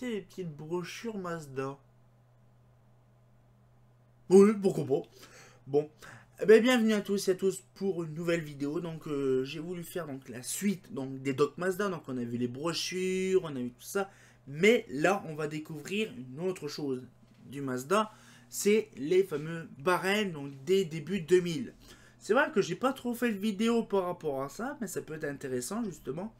Des petites brochures Mazda Oui, pourquoi. Bon, eh ben, bienvenue à tous et à tous pour une nouvelle vidéo. Donc, euh, j'ai voulu faire donc la suite donc des Doc Mazda. Donc, on a vu les brochures, on a vu tout ça. Mais là, on va découvrir une autre chose du Mazda. C'est les fameux barèmes donc des débuts 2000. C'est vrai que j'ai pas trop fait de vidéo par rapport à ça, mais ça peut être intéressant justement.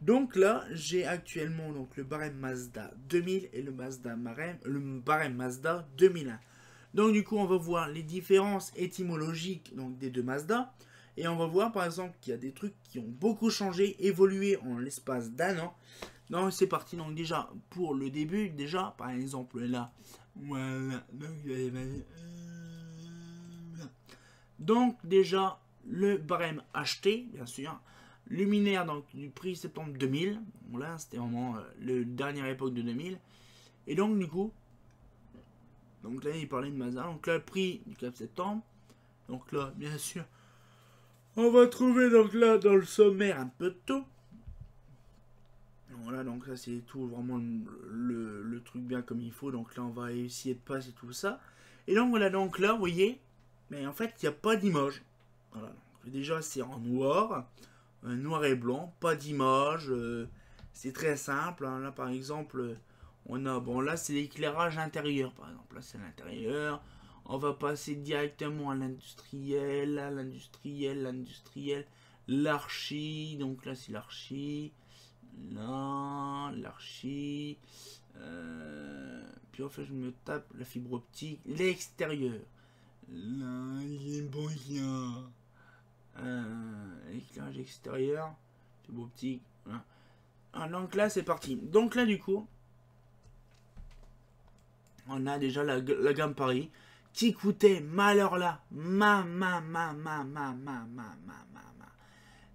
Donc là, j'ai actuellement donc le barème Mazda 2000 et le Mazda barème, le barème Mazda 2001. Donc du coup, on va voir les différences étymologiques des deux Mazda. Et on va voir par exemple qu'il y a des trucs qui ont beaucoup changé, évolué en l'espace d'un an. Donc c'est parti. Donc déjà, pour le début, déjà, par exemple là, voilà. Donc déjà, le barème acheté, bien sûr. Luminaire donc, du prix septembre 2000. Voilà, c'était vraiment euh, le dernière époque de 2000. Et donc, du coup, donc là, il parlait de Mazda. Donc là, le prix du cap septembre. Donc là, bien sûr, on va trouver donc là dans le sommaire un peu de tout. Voilà, donc là, c'est tout vraiment le, le, truc bien comme il faut. Donc là, on va essayer de passer tout ça. Et donc voilà, donc là, vous voyez, mais en fait, il n'y a pas d'image. Voilà, déjà, c'est en noir noir et blanc, pas d'image. Euh, c'est très simple. Hein. Là, par exemple, on a, bon, là, c'est l'éclairage intérieur, par exemple. Là, c'est l'intérieur. On va passer directement à l'industriel, à l'industriel, l'industriel, l'archi. Donc là, c'est l'archi. Là, l'archi. Euh, puis en fait, je me tape la fibre optique, l'extérieur. Là, il est bon, euh, éclairage extérieur, beau optique. Ah, donc là, c'est parti. Donc là, du coup, on a déjà la, gamme Paris qui coûtait, malheur là, ma, ma, ma, ma, ma, ma, ma, ma, ma, ma.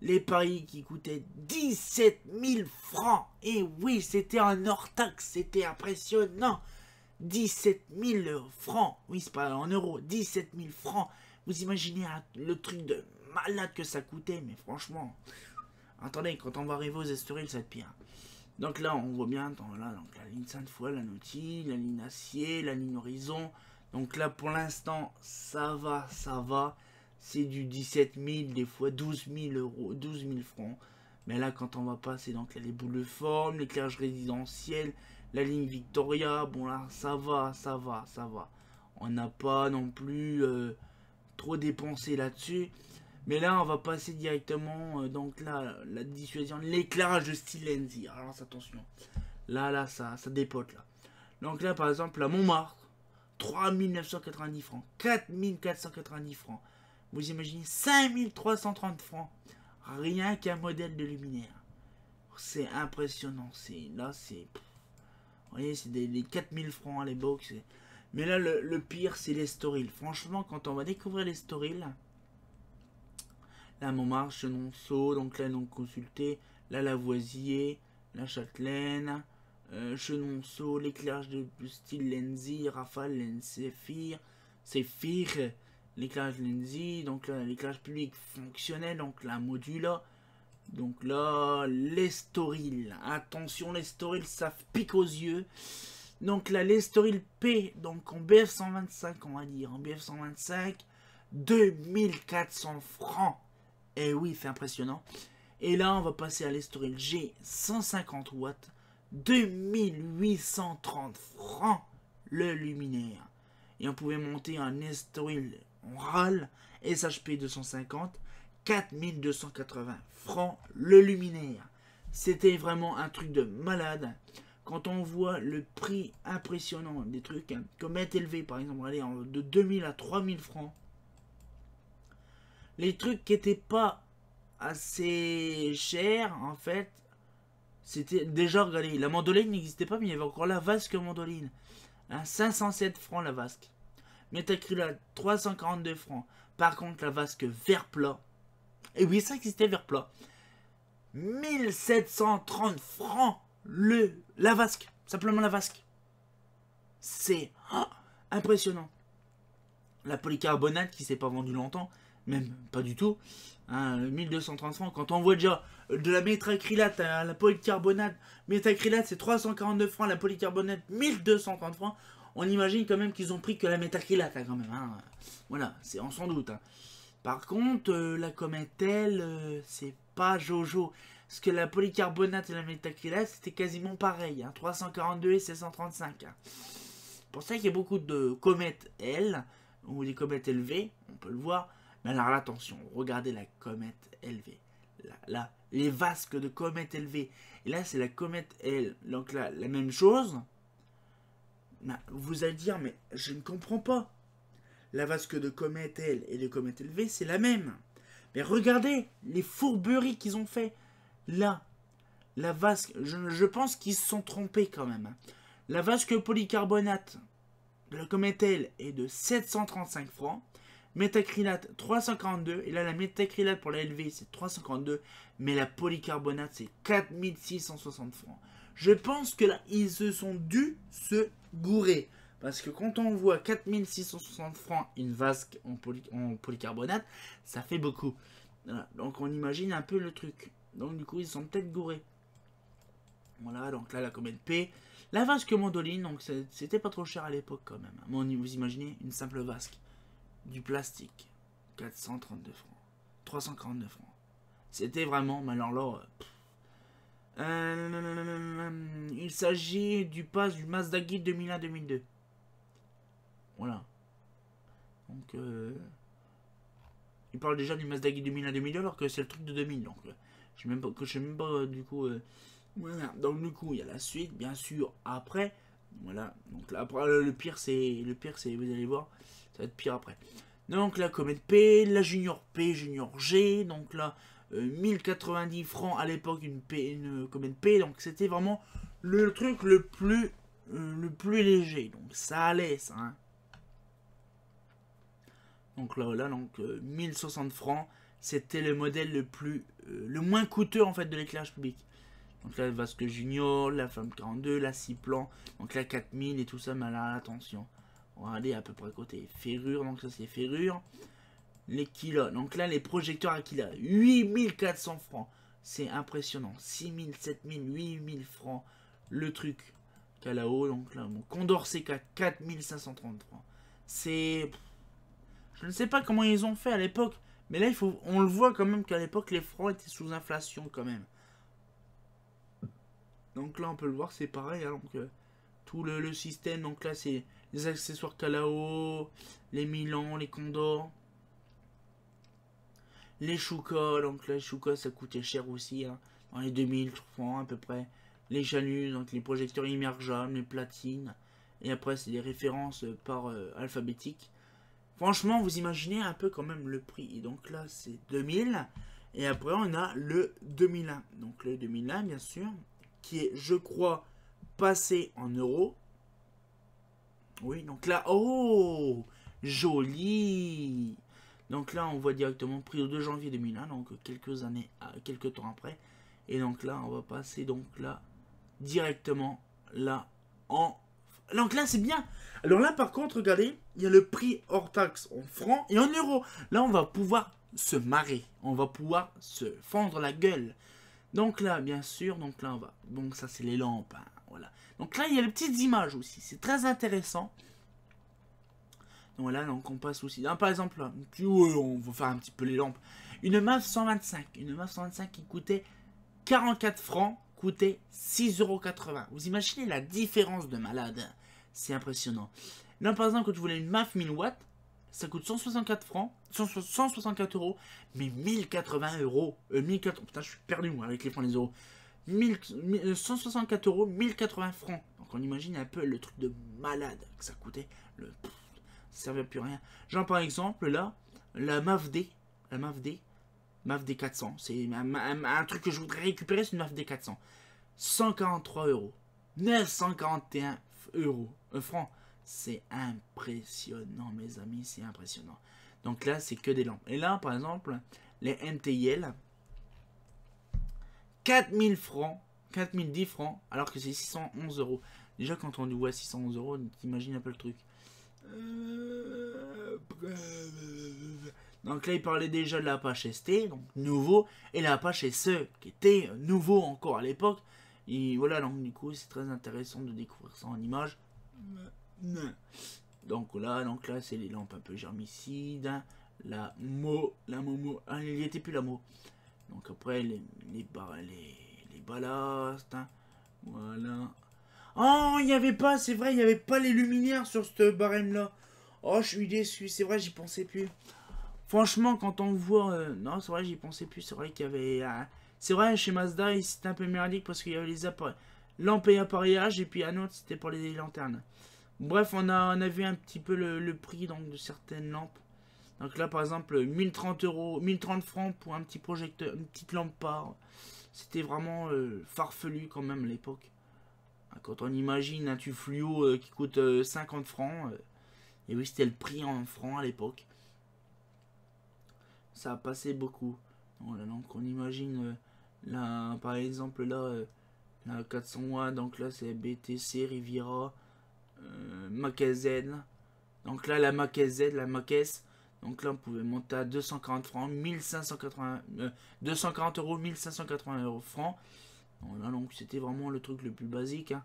Les paris qui coûtaient 17 000 francs. Et oui, c'était un hors-taxe, c'était impressionnant. 17 000 francs. Oui, c'est pas en euros, 17 000 francs. Vous imaginez le truc de malade que ça coûtait, mais franchement. Attendez, quand on va arriver aux Estoril, ça va être pire. Donc là, on voit bien, là, donc la ligne sainte fois, la nautique, la ligne acier, la ligne horizon. Donc là, pour l'instant, ça va, ça va. C'est du 17 000, des fois 12 000 euros, 12 000 francs. Mais là, quand on va passer, donc les boules de forme, l'éclairage résidentiel, la ligne Victoria, bon là, ça va, ça va, ça va. On n'a pas non plus euh, trop dépensé là-dessus. Mais là, on va passer directement, euh, donc là, la dissuasion, l'éclairage de style Lenzi. Alors attention. Là, là, ça, dépote là. Donc là, par exemple, à Montmartre, 3990 francs, 4490 francs. Vous imaginez 5330 francs. Rien qu'un modèle de luminaire. C'est impressionnant. C'est là, c'est. Vous voyez, c'est des, 4000 francs à l'époque. Mais là, le, pire, c'est les Storil. Franchement, quand on va découvrir les Storil, la Montmartre, Chenonceau, donc là, donc consulté, la Lavoisier, la Châtelaine, euh, Chenonceau, l'éclairage de style Lenzi, Rafale, Lensefir, Sephir, l'éclairage Lenzi, donc l'éclairage public fonctionnel, donc la Modula, donc là, l'Estoril, attention, l'Estoril, ça pique aux yeux, donc là, l'Estoril P, donc en BF125, on va dire, en BF125, 2400 francs. Et eh oui, c'est impressionnant. Et là, on va passer à l'Estoril G 150 watts, 2830 francs le luminaire. Et on pouvait monter un Estoril RAL SHP 250, 4280 francs le luminaire. C'était vraiment un truc de malade. Quand on voit le prix impressionnant des trucs, hein, comme être élevé par exemple, allez, de 2000 à 3000 francs, les trucs qui n'étaient pas assez chers, en fait, c'était déjà, regardez, la mandoline n'existait pas, mais il y avait encore la vasque mandoline. 507 francs la vasque. Métacrylat, 342 francs. Par contre, la vasque vert plat. Et oui, ça existait vert plat. 1730 francs le, la vasque. Simplement la vasque. C'est oh, impressionnant. La polycarbonate qui s'est pas vendue longtemps, même pas du tout. 1230 hein, francs. Quand on voit déjà de la métracrylate à la polycarbonate, métracrylate c'est 342 francs, la polycarbonate 1230 francs. On imagine quand même qu'ils ont pris que la métracrylate hein, quand même. Hein. Voilà, c'est en sans doute. Par contre, euh, la comète, elle, euh, c'est pas Jojo. Parce que la polycarbonate et la métacrylate, c'était quasiment pareil. 342 et 735. pour ça qu'il y a beaucoup de comètes L, ou des comètes élevées, on peut le voir. Mais alors attention, regardez la comète élevée. Là, les vasques de comètes élevées. Et là, c'est la comète L. Donc là, la même chose. vous allez dire, mais je ne comprends pas. La vasque de comète L et de comète élevée, c'est la même. Mais regardez les fourberies qu'ils ont fait. Là, la vasque, je, pense qu'ils se sont trompés quand même. Hein. La vasque polycarbonate de la comète L est de 735 francs. Métacrylate 342. Et là, la métacrylate pour la LV, c'est 352. Mais la polycarbonate, c'est 4660 francs. Je pense que là, ils se sont dû se gourer. Parce que quand on voit 4660 francs une vasque en, polycarbonate, ça fait beaucoup. Donc on imagine un peu le truc. Donc du coup, ils sont peut-être gourés. Voilà, donc là, la comète P. La vasque mandoline, donc c'était pas trop cher à l'époque quand même. Vous imaginez une simple vasque du plastique. 432 francs. 349 francs. C'était vraiment, mais alors là... Euh, il s'agit du pass du Mazda Guide 2001-2002. Voilà. Donc... Euh, il parle déjà du Mazda Guide 2001-2002 alors que c'est le truc de 2000. Donc... Euh, je sais même pas, je sais même pas du coup... voilà. Donc du coup, il y a la suite, bien sûr, après. Voilà. Donc là, après, le pire, c'est... Le pire, c'est... Vous allez voir ça va être pire après. Donc la comète P, la Junior P, Junior G, donc là 1090 euh, francs à l'époque une, une comète P, donc c'était vraiment le truc le plus euh, le plus léger, donc ça allait ça. Hein. Donc là, là donc 1060 euh, francs, c'était le modèle le plus le moins coûteux en fait de l'éclairage public. Donc là, Vasque Junior, la Femme 42, la 6 plans, donc la 4000 et tout ça, mais là, attention. On va aller à peu près côté ferrure, donc ça c'est ferrure. Les kilos, donc là les projecteurs à kilos, 8400 francs. C'est impressionnant, 6000, 7000, 8000 francs. Le truc qu'à là-haut, donc là, mon Condorcet 4, 4530 francs. C'est... Je ne sais pas comment ils ont fait à l'époque, mais là il faut, on le voit quand même qu'à l'époque les francs étaient sous inflation quand même. Donc là on peut le voir, c'est pareil, hein, donc euh, tout le système, donc là c'est les accessoires Kalao, les Milan, les Condors, les Chouka, donc les Chouka ça coûtait cher aussi, hein, dans les 2000 francs à peu près. Les Janus, donc les projecteurs immergeables, les platines, et après c'est des références par euh, alphabétique. Franchement, vous imaginez un peu quand même le prix. Donc là, c'est 2000. Et après, on a le 2001. Donc le 2001, bien sûr, qui est, je crois, passé en euros. Oui, donc là, oh, joli. Donc là, on voit directement pris au 2 janvier 2001, donc quelques années, quelques temps après. Et donc là, on va passer donc là, directement là, en... Donc là, c'est bien. Alors là, par contre, regardez, il y a le prix hors taxe en francs et en euros. Là, on va pouvoir se marrer. On va pouvoir se fendre la gueule. Donc là, bien sûr, donc là, on va... Bon, ça, c'est les lampes. Hein. Donc là, il y a les petites images aussi. C'est très intéressant. Donc voilà, donc on passe aussi. par exemple, on va faire un petit peu les lampes. Une MAF 125. Une MAF 125 qui coûtait 44 francs, coûtait 6,80€. Vous imaginez la différence de malade C'est impressionnant. Là, par exemple, quand tu voulais une MAF 1000 watts, ça coûte 164 francs, 164 euros, mais 1080 euros. Euh, 1004, putain, je suis perdu moi avec les francs les euros. 164 euros, 1080 francs. Donc on imagine un peu le truc de malade que ça coûtait. Le, ça servait plus rien. Genre par exemple là, la MAFD, la MAFD, MAFD 400. C'est un, truc que je voudrais récupérer, c'est une MAFD 400. 143 euros. 941 euros. Euh, francs. C'est impressionnant, mes amis, c'est impressionnant. Donc là, c'est que des lampes. Et là, par exemple, les MTIL, 4000 francs, 4010 francs, alors que c'est 611 euros. Déjà, quand on voit 611 euros, t'imagines un peu le truc. Donc là, il parlait déjà de l'Apache ST, donc nouveau, et l'Apache SE, qui était nouveau encore à l'époque. Et voilà, donc du coup, c'est très intéressant de découvrir ça en image. Donc là, donc là, c'est les lampes un peu germicides. La mo, la momo, ah, il n'y était plus la mo. Donc après, les, les, les, les ballasts. Hein. Voilà. Oh, il n'y avait pas, c'est vrai, il n'y avait pas les luminaires sur ce barème-là. Oh, je suis déçu, c'est vrai, j'y pensais plus. Franchement, quand on voit... Euh, non, c'est vrai, j'y pensais plus, c'est vrai qu'il y avait... Euh, c'est vrai, chez Mazda, c'était un peu merdique parce qu'il y avait les lampes et appareillages, et puis un autre, c'était pour les lanternes. Bref, on a, on a vu un petit peu le, prix donc, de certaines lampes. Donc là, par exemple, 1030 euros, 1030 francs pour un petit projecteur, une petite lampe par. C'était vraiment euh, farfelu quand même à l'époque. Ah, quand on imagine un tube fluo euh, qui coûte 50 euh, francs, et oui, c'était le prix en francs à l'époque. Ça a passé beaucoup. donc on imagine là, par exemple là, la 400 watts, donc là c'est BTC Riviera. Euh, Z. Donc là, la Mac Z, la Mac Donc là, on pouvait monter à 240 francs, 1580, 240 euh, euros, 1580 euros francs. Voilà, donc c'était vraiment le truc le plus basique. Hein.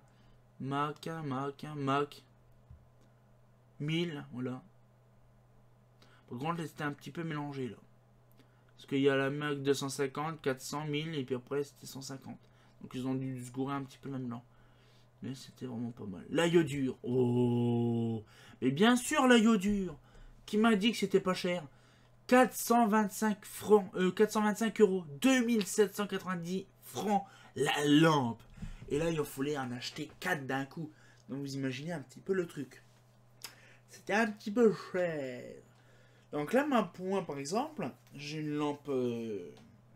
Mac, Mac, Mac. 1000, voilà. Par contre, c'était un petit peu mélangé là. Parce qu'il y a la Mac 250, 400, 1000 et puis après c'était 150. Donc ils ont dû se gourer un petit peu là-dedans. Mais c'était vraiment pas mal. La dur. Oh Mais bien sûr, la dur. Qui m'a dit que c'était pas cher 425 francs, euh, 425 euros, 2790 francs la lampe. Et là, il fallait en acheter 4 d'un coup. Donc vous imaginez un petit peu le truc. C'était un petit peu cher. Donc là, ma point par exemple, j'ai une lampe euh,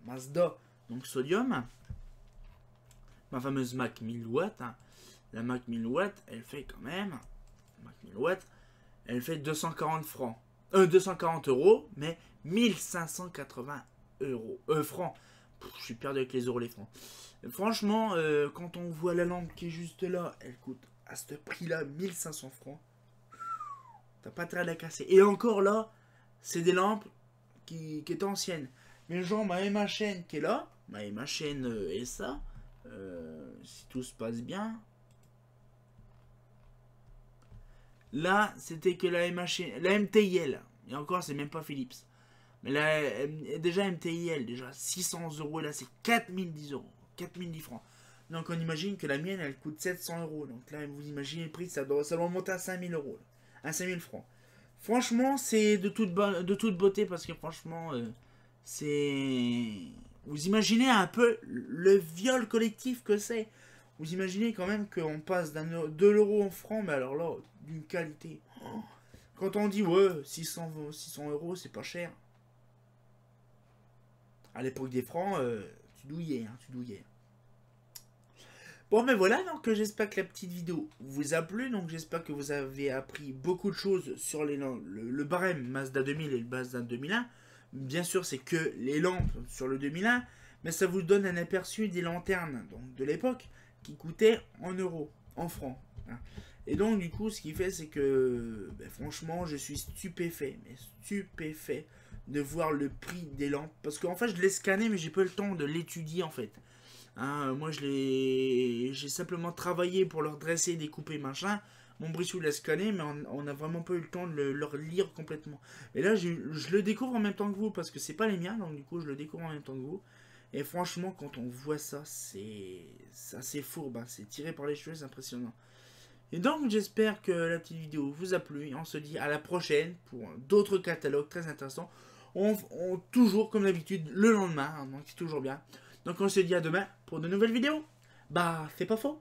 Mazda, donc sodium. Ma fameuse Mac 1000 watts. Hein. La Mac 1000 watts, elle fait quand même. Mac 1000 watts, elle fait 240 francs. Euh, 240 euros, mais 1580 euros. Euh, francs. je suis perdu avec les euros, les francs. Franchement, euh, quand on voit la lampe qui est juste là, elle coûte à ce prix-là 1500 francs. T'as pas très à la casser. Et encore là, c'est des lampes qui, qui étaient anciennes. Mais genre, ma chaîne qui est là, ma chaîne euh, et ça, euh, si tout se passe bien, Là, c'était que la MH, MTIL. Et encore, c'est même pas Philips. Mais là, déjà MTIL, déjà 600 euros. Là, c'est 4010 euros. 4010 francs. Donc, on imagine que la mienne, elle coûte 700 euros. Donc là, vous imaginez le prix, ça doit, ça doit monter à 5000 euros. À 5000 francs. Franchement, c'est de toute, de toute beauté parce que franchement, euh, c'est... Vous imaginez un peu le viol collectif que c'est. Vous imaginez quand même qu'on passe d'un 2 euros en francs, mais alors là, d'une qualité. Quand on dit, ouais, 600, 600 euros, c'est pas cher. À l'époque des francs, euh, tu douillais, hein, tu douillais. Bon, mais voilà, donc j'espère que la petite vidéo vous a plu. Donc j'espère que vous avez appris beaucoup de choses sur les, le, barème Mazda 2000 et le Mazda 2001. Bien sûr, c'est que les lampes sur le 2001, mais ça vous donne un aperçu des lanternes de l'époque qui coûtaient en euros, en francs. Hein. Et donc, du coup, ce qui fait, c'est que, ben, franchement, je suis stupéfait, mais stupéfait de voir le prix des lampes. Parce qu'en fait, je l'ai scanné, mais j'ai pas eu le temps de l'étudier, en fait. Hein, moi, je l'ai... J'ai simplement travaillé pour leur dresser, découper, machin. Mon brissou l'a scanné, mais on n'a vraiment pas eu le temps de le, leur lire complètement. Et là, je le découvre en même temps que vous, parce que c'est pas les miens, donc du coup, je le découvre en même temps que vous. Et franchement, quand on voit ça, c'est assez fourbe, c'est tiré par les cheveux, c'est impressionnant. Et donc j'espère que la petite vidéo vous a plu on se dit à la prochaine pour d'autres catalogues très intéressants. On, toujours comme d'habitude le lendemain, hein, donc c'est toujours bien. Donc on se dit à demain pour de nouvelles vidéos. Bah, c'est pas faux.